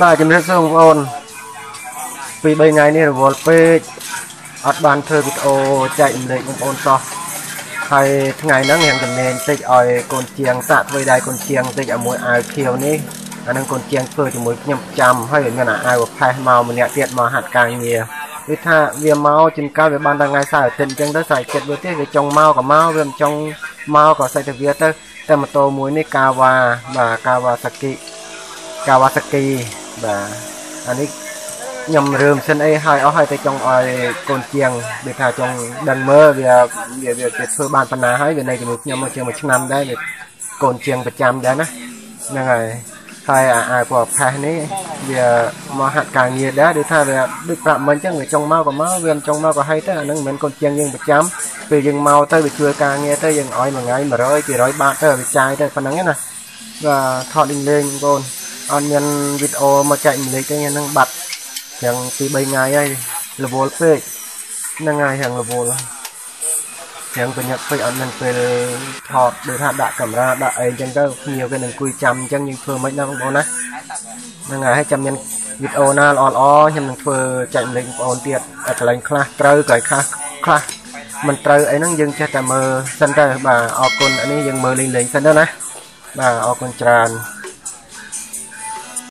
បាទជំរាបសួរបងប្អូនពី3ថ្ងៃនេះរវល់ពេកអត់បានធ្វើវីដេអូចែករំលែកបងប្អូនសោះហើយថ្ងៃហ្នឹងរៀងចំណេញតិចឲ្យកូនជាងសាក់ធ្វើដៃកូនជាងតិចឲ្យមួយអាវខៀវនេះអានឹងកូនជាងធ្វើជាមួយខ្ញុំប្រចាំហើយមានអាវផេះមកម្នាក់ទៀតមកហាត់ការងារគឺថាវាមកជាងកាលវាបានដល់ថ្ងៃសៅរ៍អាទិត្យអញ្ចឹងទៅសាច់ចិត្តវាទេវាចង់មកក៏មកវាមិនចង់ មកក៏សាច់ទៅវាទៅតែម៉ូតូមួយនេះកាវ៉ាបាទកាវ៉ាសាគីកាវ៉ាសាគីបាទអានេះខ្ញុំរើមសិនអីហើយអស់ហើយតែចង់ឲ្យកូនជាងវាថាចង់ដឹងមើលវាវាវាធ្វើបានប៉ុណ្ណាហើយវានៅជាមួយខ្ញុំមកជាងមួយឆ្នាំដែរវាកូនជាងប្រចាំដែរណាហ្នឹងហើយ ហើយអាអាពណ៌ផេះនេះវាមកហាត់ការងារដែរដូចថាវាដូចប្រាប់មិញអញ្ចឹងវាចង់មកក៏មកវាមិនចង់មកក៏ហើយទៅអានឹងមិនមែនកូនជាងយើងប្រចាំពេលយើងមកទៅវាជួយការងារទៅយើងឲ្យមួយថ្ងៃ100 200បាតទៅវាចាយទៅប៉ុណ្ណឹងណាបាទថតលេងលេងបងប្អូនអត់មានវីដេអូមកចែកម្លែកទេហ្នឹងបាត់យ៉ាងពី3ថ្ងៃហើយរវល់ពេកហ្នឹងហើយយ៉ាងរវល់យ៉ា ងប្រញាប់ពេកអត់មានពេលថតដូចថាដាក់កាមេរ៉ាដាក់អីអញ្ចឹងទៅភ្ញៀវគេនឹងអង្គុយចាំអញ្ចឹងយើងធ្វើមិនណាបងប្អូនណាហ្នឹងហើយហើយចាំមានវីដេអូណាល្អល្អខ្ញុំនឹងធ្វើចែកម្លែកបងប្អូនទៀតកន្លែងខ្លះត្រូវកន្លែងខ្លះខ្លះមិនត្រូវអីហ្នឹងយើងចេះតែមើលសិនទៅបាទអរគុណនេះយើងមើលលេងលេងសិនទៅណាបាទអរគុណច្រើន